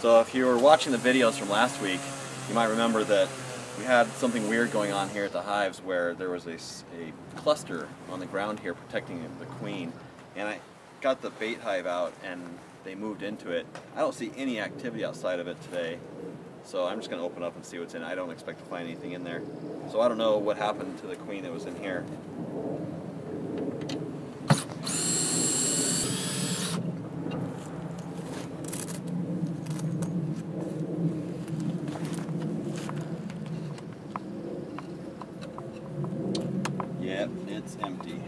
So if you were watching the videos from last week, you might remember that we had something weird going on here at the hives where there was a, a cluster on the ground here protecting the queen. And I got the bait hive out and they moved into it. I don't see any activity outside of it today. So I'm just going to open up and see what's in. I don't expect to find anything in there. So I don't know what happened to the queen that was in here. Yep, it's empty.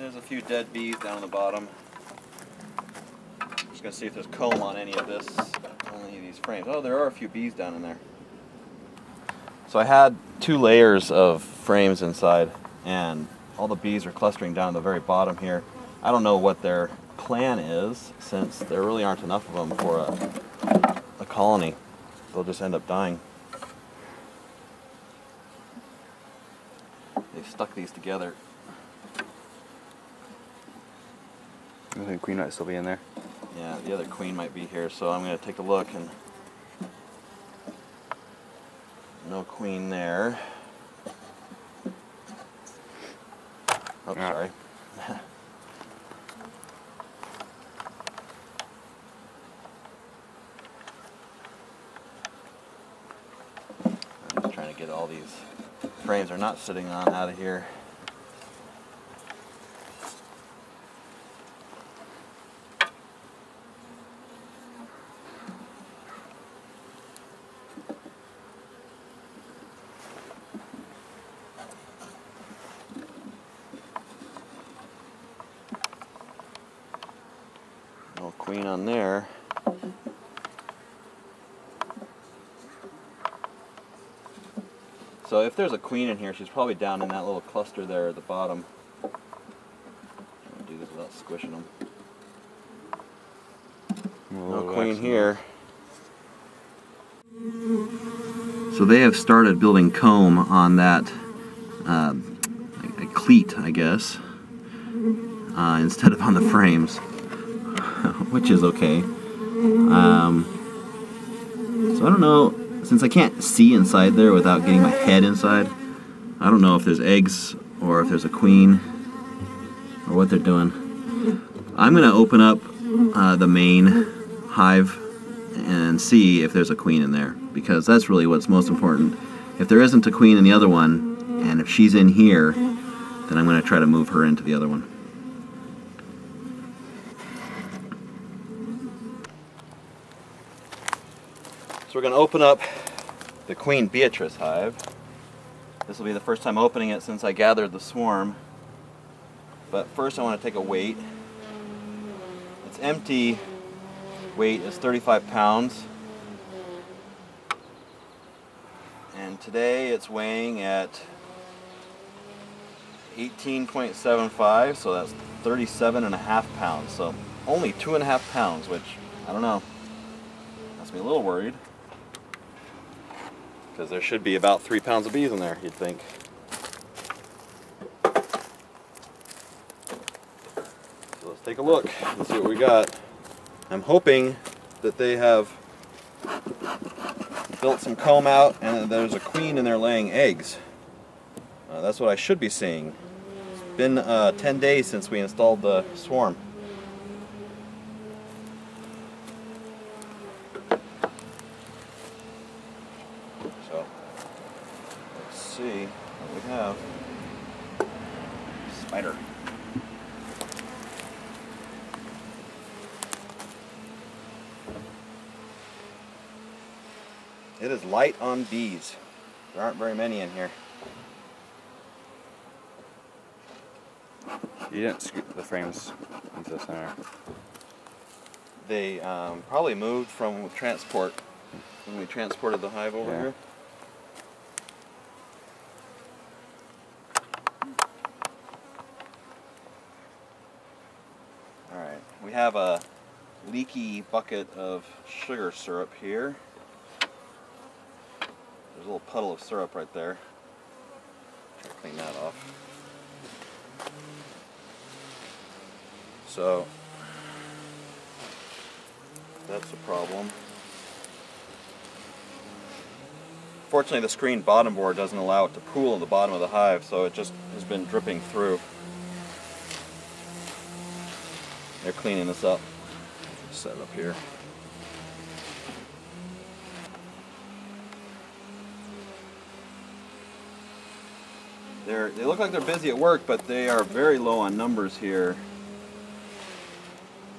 There's a few dead bees down on the bottom. Just gonna see if there's comb on any of this, on any of these frames. Oh, there are a few bees down in there. So I had two layers of frames inside, and all the bees are clustering down at the very bottom here. I don't know what their plan is, since there really aren't enough of them for a, a colony. They'll just end up dying. They've stuck these together. I think the queen might still be in there. Yeah, the other queen might be here, so I'm going to take a look and no queen there. Oh, Ah. sorry. I'm just trying to get all these frames they're not sitting on out of here. Queen on there. So if there's a queen in here, she's probably down in that little cluster there at the bottom. Do this without squishing them. No queen here. So they have started building comb on that uh, a cleat, I guess, uh, instead of on the frames, which is okay. Um, so I don't know, since I can't see inside there without getting my head inside, I don't know if there's eggs or if there's a queen or what they're doing. I'm going to open up uh, the main hive and see if there's a queen in there because that's really what's most important. If there isn't a queen in the other one, and if she's in here, then I'm going to try to move her into the other one. We're going to open up the Queen Beatrice hive. This will be the first time opening it since I gathered the swarm. But first I want to take a weight. Its empty weight is 35 pounds. And today it's weighing at 18.75, so that's 37 and a half pounds. So only two and a half pounds, which I don't know. Makes me a little worried. Because there should be about three pounds of bees in there, you'd think. So let's take a look and see what we got. I'm hoping that they have built some comb out and there's a queen in there laying eggs. Uh, that's what I should be seeing. It's been uh, 10 days since we installed the swarm. So, let's see what we have. Spider. It is light on bees. There aren't very many in here. You didn't scoop the frames into the center. They um, probably moved from transport when we transported the hive over Yeah. here. Alright, we have a leaky bucket of sugar syrup here. Little puddle of syrup right there. Try to clean that off. So that's a problem. Fortunately, the screen bottom board doesn't allow it to pool in the bottom of the hive, so it just has been dripping through. They're cleaning this up. Set it up here. They're, they look like they're busy at work, but they are very low on numbers here.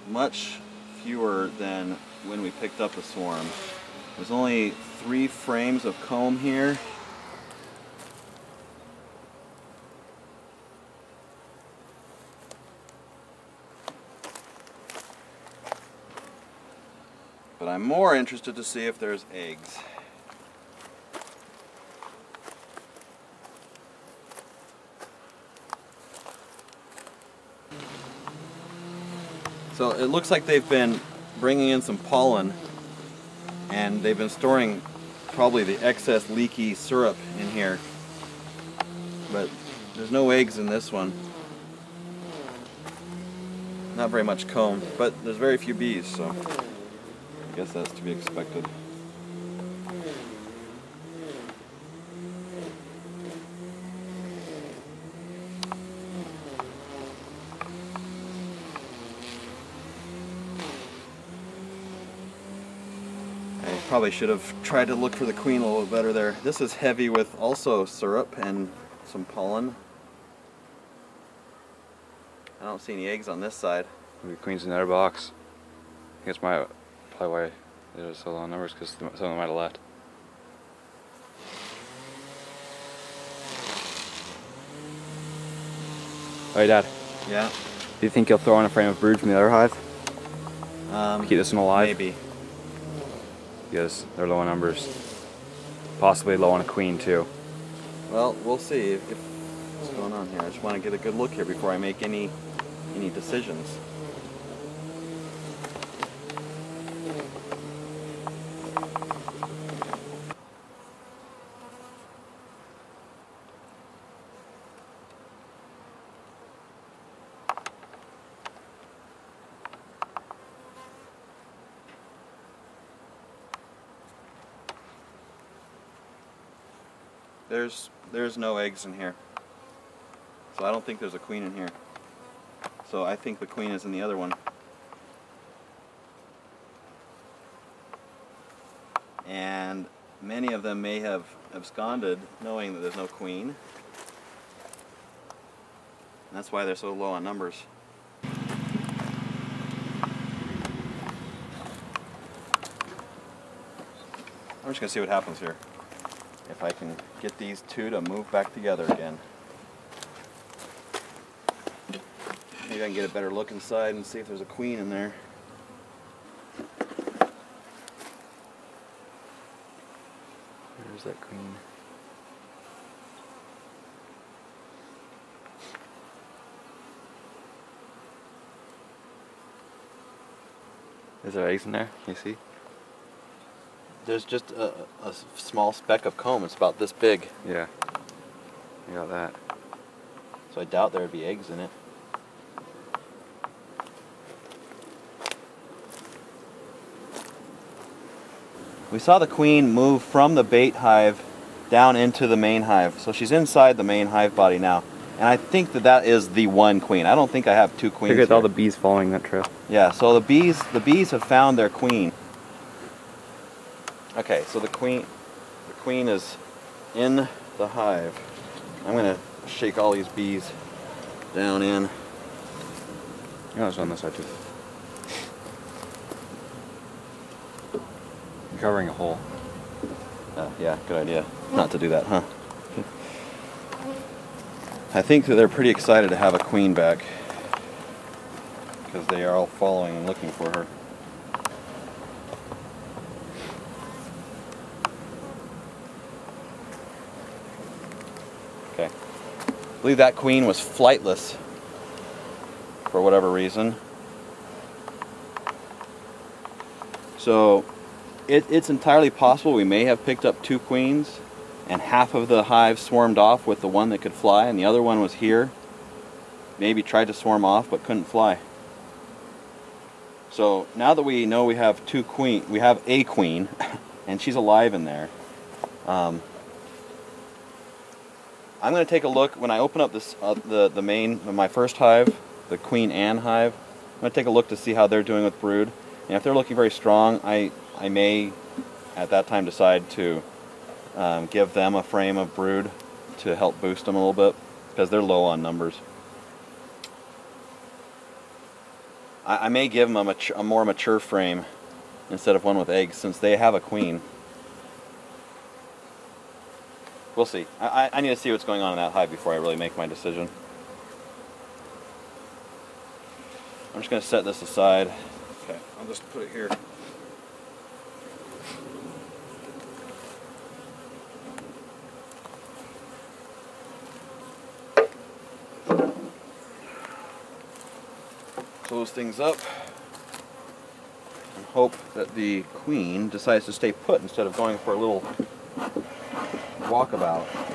Much fewer than when we picked up the swarm. There's only three frames of comb here. But I'm more interested to see if there's eggs. So it looks like they've been bringing in some pollen and they've been storing probably the excess leaky syrup in here. But there's no eggs in this one. Not very much comb, but there's very few bees, so I guess that's to be expected. Probably should have tried to look for the queen a little better there. This is heavy with also syrup and some pollen. I don't see any eggs on this side. Maybe queen's in the other box. I it's my probably why there's so low numbers because some of them might have left. Hey Dad, Yeah. do you think you'll throw in a frame of brood from the other hive? Um, Keep this one alive? Maybe. Because they're low on numbers. Possibly low on a queen too. Well, we'll see if, if what's going on here. I just want to get a good look here before I make any any decisions. There's there's no eggs in here. So I don't think there's a queen in here. So I think the queen is in the other one. And many of them may have absconded knowing that there's no queen. And that's why they're so low on numbers. I'm just gonna see what happens here. If I can get these two to move back together again. Maybe I can get a better look inside and see if there's a queen in there. Where's that queen? Is there eggs in there? Can you see? There's just a small speck of comb. It's about this big. Yeah. You got that. So I doubt there would be eggs in it. We saw the queen move from the bait hive down into the main hive. So she's inside the main hive body now. And I think that that is the one queen. I don't think I have two queens. Look at all the bees following that trail. Yeah, so the bees the bees have found their queen. Okay, so the queen the queen is in the hive. I'm gonna shake all these bees down in. Yeah, there's on this side too. I'm covering a hole. Uh, yeah, good idea. Not to do that, huh? I think that they're pretty excited to have a queen back because they are all following and looking for her. I believe that queen was flightless for whatever reason. So it, it's entirely possible we may have picked up two queens and half of the hive swarmed off with the one that could fly and the other one was here. Maybe tried to swarm off but couldn't fly. So now that we know we have two queen, we have a queen, and she's alive in there. Um, I'm going to take a look when I open up this uh, the the main my first hive, the Queen Anne hive. I'm going to take a look to see how they're doing with brood, and if they're looking very strong, I I may at that time decide to um, give them a frame of brood to help boost them a little bit because they're low on numbers. I, I may give them a, mature, a more mature frame instead of one with eggs since they have a queen. We'll see. I, I need to see what's going on in that hive before I really make my decision. I'm just going to set this aside. Okay, I'll just put it here. Close things up and hope that the queen decides to stay put instead of going for a little walkabout.